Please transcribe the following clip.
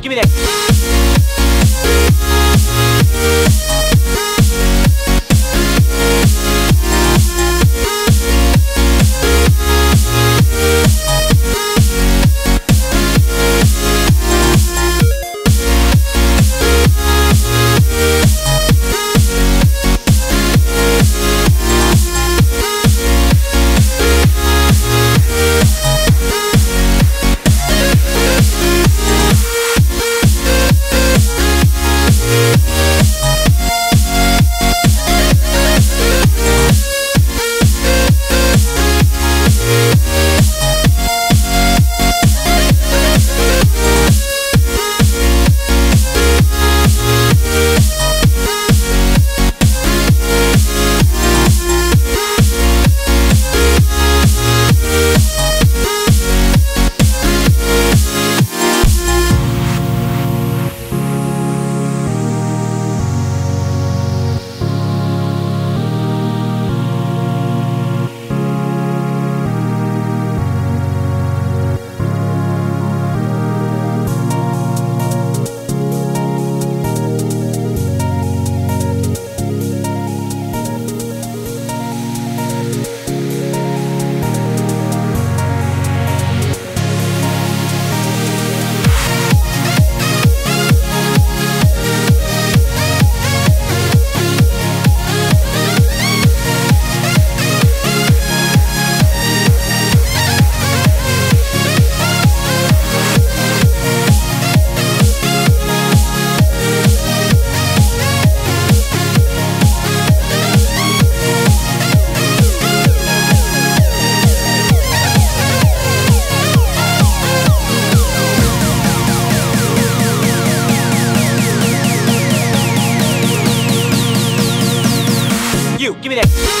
君です。блядь.